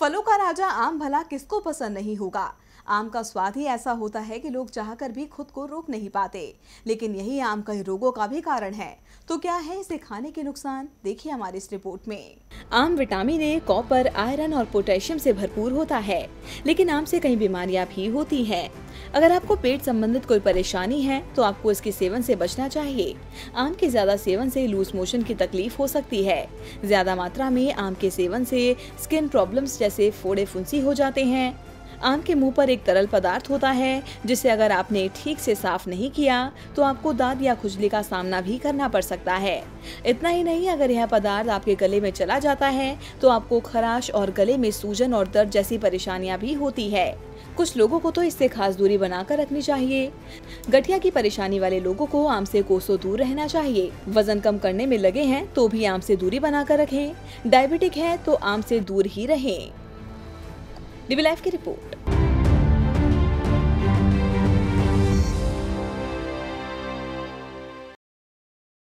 फलों का राजा आम भला किसको पसंद नहीं होगा? आम का स्वाद ही ऐसा होता है कि लोग चाहकर भी खुद को रोक नहीं पाते। लेकिन यही आम कई रोगों का भी कारण है। तो क्या है इसे खाने के नुकसान? देखिए हमारी इस रिपोर्ट में। आम विटामिन ए, कॉपर, आयरन और पोटेशियम से भरपूर होता है। लेकिन आम से कई बीमारियाँ भी होती हैं। अगर आपको पेट संबंधित कोई परेशानी है तो आपको इसके सेवन से बचना चाहिए। आम के ज़्यादा सेवन से लूज मोशन की तकलीफ़ हो सकती है। ज़्यादा मात्रा में आम के सेवन से स्किन प्रॉब्लम्स जैसे फोड़े फुंसी हो जाते हैं। आम के मुँह पर एक तरल पदार्थ होता है, जिसे अगर आपने ठीक से साफ़ नहीं किया तो आपको दाद या खुजली का सामना भी करना पड़ सकता है। इतना ही नहीं, अगर यह पदार्थ आपके गले में चला जाता है तो आपको खराश और गले में सूजन और दर्द जैसी परेशानियाँ भी होती है। कुछ लोगों को तो इससे खास दूरी बनाकर रखनी चाहिए। गठिया की परेशानी वाले लोगों को आम से कोसों दूर रहना चाहिए। वज़न कम करने में लगे हैं तो भी आम से दूरी बनाकर रखें। डायबिटिक है तो आम से दूर ही रहें। डीबी लाइफ की रिपोर्ट